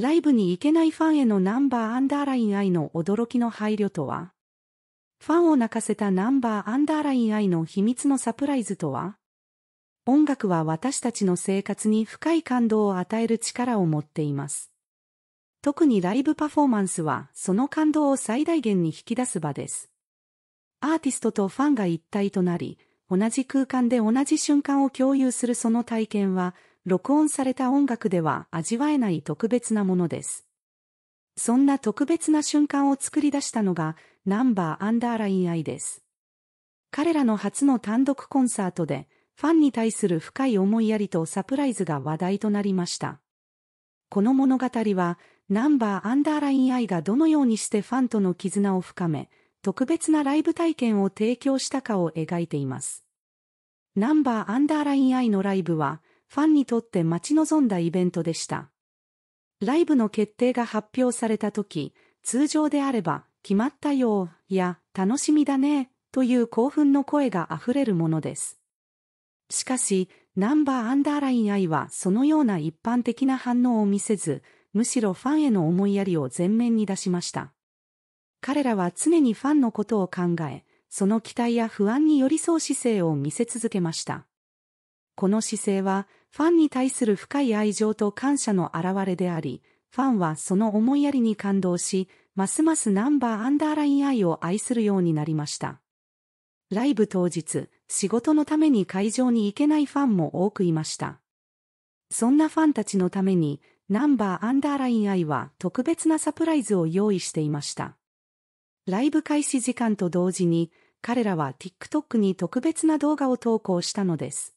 ライブに行けないファンへのナンバーアンダーライン愛の驚きの配慮とは？ファンを泣かせたナンバーアンダーライン愛の秘密のサプライズとは？音楽は私たちの生活に深い感動を与える力を持っています。特にライブパフォーマンスはその感動を最大限に引き出す場です。アーティストとファンが一体となり、同じ空間で同じ瞬間を共有するその体験は、録音された音楽では味わえない特別なものです。そんな特別な瞬間を作り出したのが、ナンバーアンダーラインアイです。彼らの初の単独コンサートで、ファンに対する深い思いやりとサプライズが話題となりました。この物語は、ナンバーアンダーラインアイがどのようにしてファンとの絆を深め、特別なライブ体験を提供したかを描いています。ナンバーアンダーラインアイのライブは、ファンにとって待ち望んだイベントでした。ライブの決定が発表された時、通常であれば、決まったよ、や、楽しみだね、という興奮の声が溢れるものです。しかし、ナンバーアンダーラインアイはそのような一般的な反応を見せず、むしろファンへの思いやりを前面に出しました。彼らは常にファンのことを考え、その期待や不安に寄り添う姿勢を見せ続けました。この姿勢は、ファンに対する深い愛情と感謝の表れであり、ファンはその思いやりに感動し、ますますナンバーアンダーライン愛を愛するようになりました。ライブ当日、仕事のために会場に行けないファンも多くいました。そんなファンたちのために、ナンバーアンダーライン愛は特別なサプライズを用意していました。ライブ開始時間と同時に、彼らは TikTok に特別な動画を投稿したのです。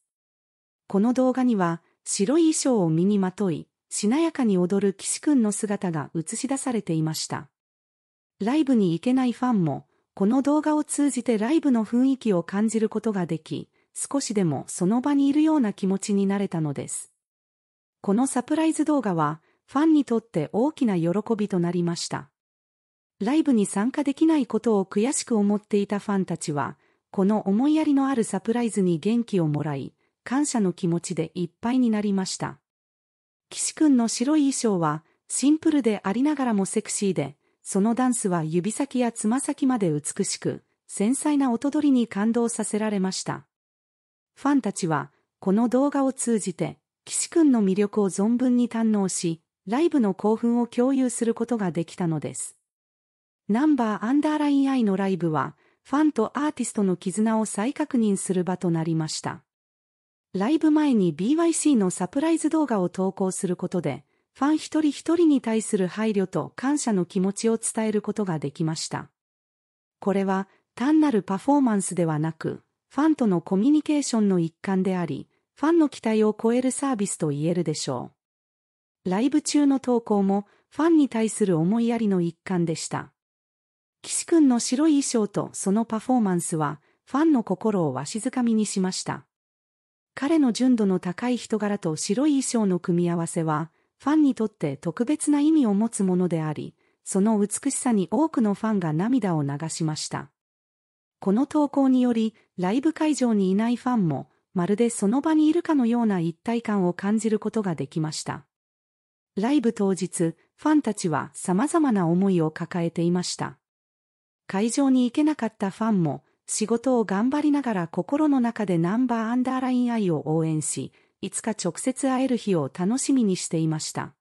この動画には、白い衣装を身にまとい、しなやかに踊る騎士くんの姿が映し出されていました。ライブに行けないファンも、この動画を通じてライブの雰囲気を感じることができ、少しでもその場にいるような気持ちになれたのです。このサプライズ動画は、ファンにとって大きな喜びとなりました。ライブに参加できないことを悔しく思っていたファンたちは、この思いやりのあるサプライズに元気をもらい、感謝の気持ちでいっぱいになりました。騎士くんの白い衣装は、シンプルでありながらもセクシーで、そのダンスは指先やつま先まで美しく、繊細な音取りに感動させられました。ファンたちは、この動画を通じて、騎士くんの魅力を存分に堪能し、ライブの興奮を共有することができたのです。ナンバーアンダーラインアイのライブは、ファンとアーティストの絆を再確認する場となりました。ライブ前に BYC のサプライズ動画を投稿することで、ファン一人一人に対する配慮と感謝の気持ちを伝えることができました。これは単なるパフォーマンスではなく、ファンとのコミュニケーションの一環であり、ファンの期待を超えるサービスと言えるでしょう。ライブ中の投稿もファンに対する思いやりの一環でした。騎士くんの白い衣装とそのパフォーマンスは、ファンの心をわしづかみにしました。彼の純度の高い人柄と白い衣装の組み合わせは、ファンにとって特別な意味を持つものであり、その美しさに多くのファンが涙を流しました。この投稿により、ライブ会場にいないファンも、まるでその場にいるかのような一体感を感じることができました。ライブ当日、ファンたちは様々な思いを抱えていました。会場に行けなかったファンも、仕事を頑張りながら心の中でナンバーアンダーラインアイを応援し、いつか直接会える日を楽しみにしていました。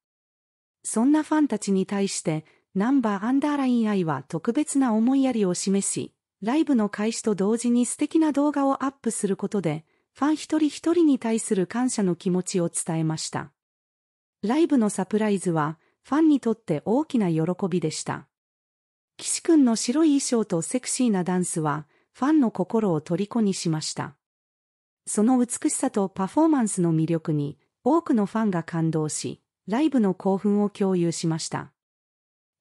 そんなファンたちに対して、ナンバーアンダーラインアイは特別な思いやりを示し、ライブの開始と同時に素敵な動画をアップすることで、ファン一人一人に対する感謝の気持ちを伝えました。ライブのサプライズは、ファンにとって大きな喜びでした。騎士くんの白い衣装とセクシーなダンスは、ファンの心を虜にしました。その美しさとパフォーマンスの魅力に、多くのファンが感動し、ライブの興奮を共有しました。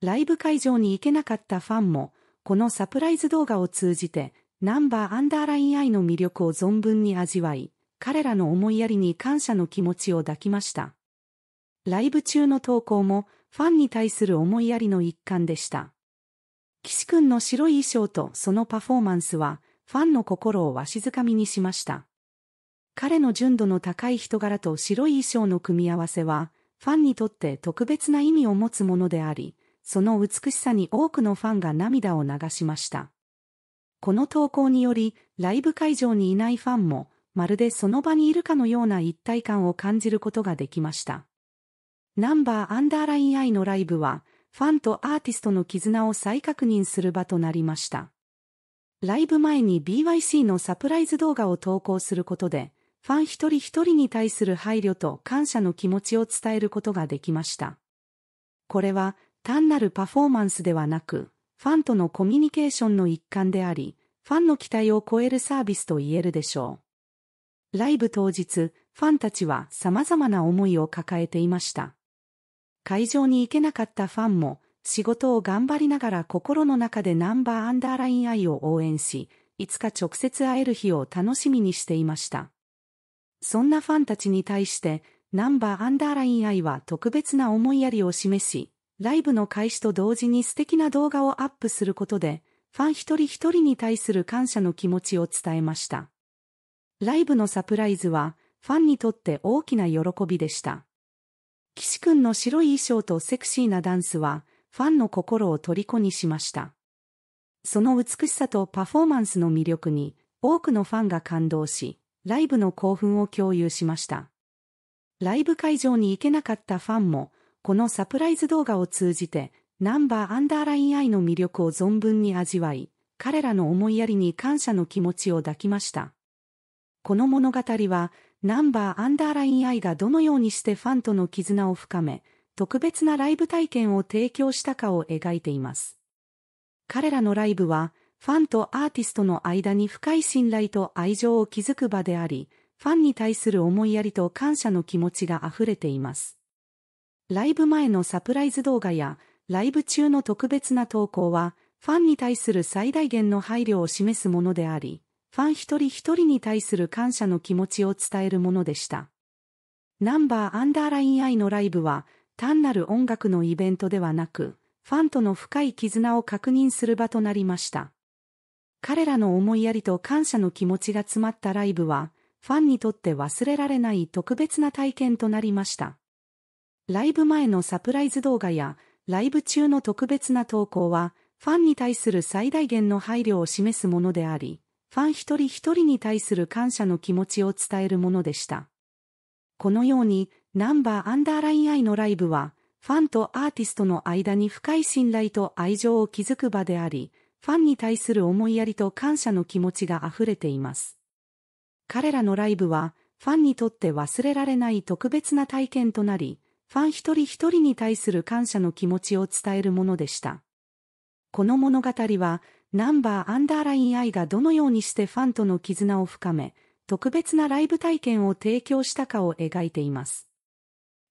ライブ会場に行けなかったファンも、このサプライズ動画を通じて、ナンバーアンダーラインアイの魅力を存分に味わい、彼らの思いやりに感謝の気持ちを抱きました。ライブ中の投稿も、ファンに対する思いやりの一環でした。騎士くんの白い衣装とそのパフォーマンスは、ファンの心をわしづかみにしました。彼の純度の高い人柄と白い衣装の組み合わせは、ファンにとって特別な意味を持つものであり、その美しさに多くのファンが涙を流しました。この投稿により、ライブ会場にいないファンも、まるでその場にいるかのような一体感を感じることができました。ナンバーアンダーラインアイのライブは、ファンとアーティストの絆を再確認する場となりました。ライブ前に BYC のサプライズ動画を投稿することで、ファン一人一人に対する配慮と感謝の気持ちを伝えることができました。これは単なるパフォーマンスではなく、ファンとのコミュニケーションの一環であり、ファンの期待を超えるサービスと言えるでしょう。ライブ当日、ファンたちは様々な思いを抱えていました。会場に行けなかったファンも、仕事を頑張りながら心の中でナンバーアンダーラインアイを応援し、いつか直接会える日を楽しみにしていました。そんなファンたちに対して、ナンバーアンダーラインアイは特別な思いやりを示し、ライブの開始と同時に素敵な動画をアップすることで、ファン一人一人に対する感謝の気持ちを伝えました。ライブのサプライズは、ファンにとって大きな喜びでした。岸くんの白い衣装とセクシーなダンスは、ファンの心を虜にしました。その美しさとパフォーマンスの魅力に、多くのファンが感動し、ライブの興奮を共有しました。ライブ会場に行けなかったファンも、このサプライズ動画を通じて、ナンバーアンダーラインアイの魅力を存分に味わい、彼らの思いやりに感謝の気持ちを抱きました。この物語は、ナンバーアンダーラインアイがどのようにしてファンとの絆を深め、特別なライブ体験を提供したかを描いています。彼らのライブは、ファンとアーティストの間に深い信頼と愛情を築く場であり、ファンに対する思いやりと感謝の気持ちが溢れています。ライブ前のサプライズ動画や、ライブ中の特別な投稿は、ファンに対する最大限の配慮を示すものであり、ファン一人一人に対する感謝の気持ちを伝えるものでした。ナンバーアンダーラインアイのライブは、単なる音楽のイベントではなく、ファンとの深い絆を確認する場となりました。彼らの思いやりと感謝の気持ちが詰まったライブは、ファンにとって忘れられない特別な体験となりました。ライブ前のサプライズ動画や、ライブ中の特別な投稿は、ファンに対する最大限の配慮を示すものであり、ファン一人一人に対する感謝の気持ちを伝えるものでした。このように、ナンバーアンダーラインアイのライブは、ファンとアーティストの間に深い信頼と愛情を築く場であり、ファンに対する思いやりと感謝の気持ちが溢れています。彼らのライブは、ファンにとって忘れられない特別な体験となり、ファン一人一人に対する感謝の気持ちを伝えるものでした。この物語は、ナンバーアンダーラインアイがどのようにしてファンとの絆を深め、特別なライブ体験を提供したかを描いています。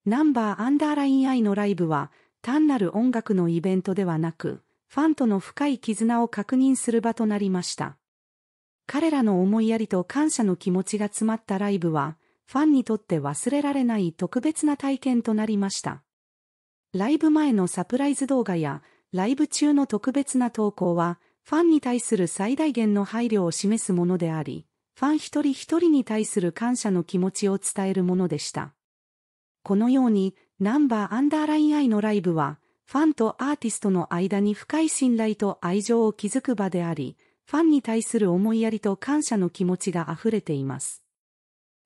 ナンバーアンダーラインアイのライブは、単なる音楽のイベントではなく、ファンとの深い絆を確認する場となりました。彼らの思いやりと感謝の気持ちが詰まったライブは、ファンにとって忘れられない特別な体験となりました。ライブ前のサプライズ動画や、ライブ中の特別な投稿は、ファンに対する最大限の配慮を示すものであり、ファン一人一人に対する感謝の気持ちを伝えるものでした。このように、ナンバーアンダーラインアイのライブは、ファンとアーティストの間に深い信頼と愛情を築く場であり、ファンに対する思いやりと感謝の気持ちが溢れています。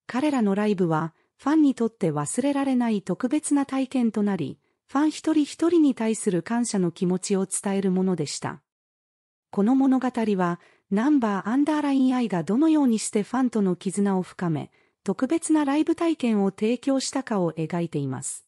彼らのライブは、ファンにとって忘れられない特別な体験となり、ファン一人一人に対する感謝の気持ちを伝えるものでした。この物語は、ナンバーアンダーラインアイがどのようにしてファンとの絆を深め、特別なライブ体験を提供したかを描いています。